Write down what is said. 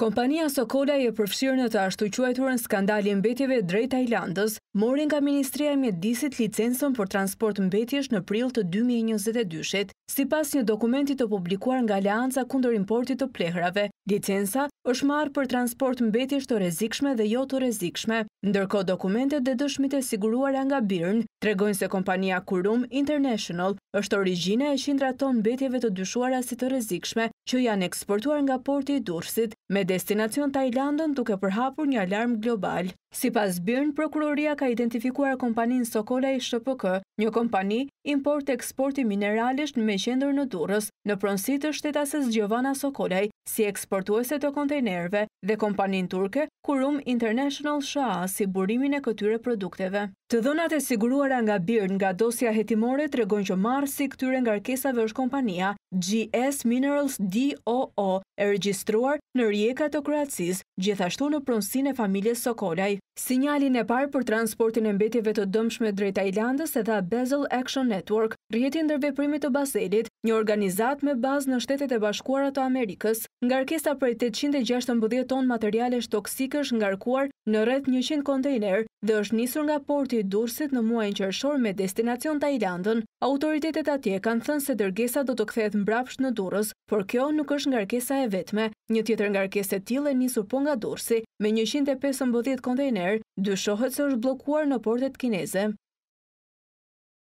Kompania Sokolaj e përfshirë në të ashtuquajturin skandali i mbetjeve drejt Tajlandës, mori nga Ministria e Mjedisit licencën për transport mbetjesh në prill të dy mijë e njëzet e dyshit. Sipas një dokumenti të publikuar nga Aleanca Kundër Importit të Plehrave, licenca është marrë për transport mbetjesh të rrezikshme dhe jo të rrezikshme. Ndërkohë dokumentet dhe dëshmitë e siguruara nga BIRN tregojnë se kompania Kurum International është origjina e qindra tonë mbetjeve të dyshuara si të rrezikshme që janë eksportuar nga porti i Durrësit me destinacion Tajlandën duke përhapur një alarm global. Sipas BIRN, prokuroria ka identifikuar kompaninë Sokolaj SHPK, një kompani import-eksporti mineralesh me qendër në Durrës, në pronësi të shtetases Gjovana Sokolaj, si eksportuese të kontejnerëve dhe kompaninë turke Kurum International SHA si burimin e këtyre produkteve. Të dhënat e siguruara nga BIRN nga dosja hetimore tregojnë që marrësi i këtyre ngarkesave është kompania GS Minerals DOO e regjistruar në Rijeka të Kroacisë, gjithashtu në pronësinë e familjes Sokolaj. Sinjalin e parë për transportin e mbetjeve të dëmshme drejt Tajlandës e dha Basel Action Network, rrjeti i ndërveprimit të Bazelit, një organizatë me bazë në Shtetet e Bashkuara të Amerikës. Ngarkesa prej tetëqind e gjashtëmbëdhjetë tonë materialesh toksike është ngarkuar në rreth njëqind kontejnerë dhe është nisur nga porti i Durrësit në muajin qershor me destinacion Tajlandën. Autoritetet atje kanë thënë se dërgesa do të kthehet mbrapsht në Durrës, por kjo nuk është ngarkesa e vetme. Një tjetër ngarkesë e tillë e nisur po nga Durrësi, me njëqind e pesëmbëdhjetë kontejnerë, dyshohet se është bllokuar në portet kineze.